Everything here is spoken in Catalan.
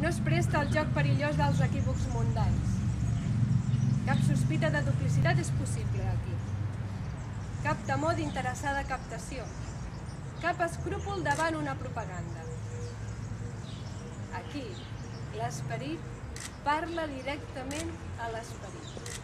no es presta al joc perillós dels equívocs mundans. Cap sospita de duplicitat és possible aquí. Cap temor d'interessada captació. Cap escrúpol davant una propaganda. Aquí, l'esperit parla directament a l'esperit.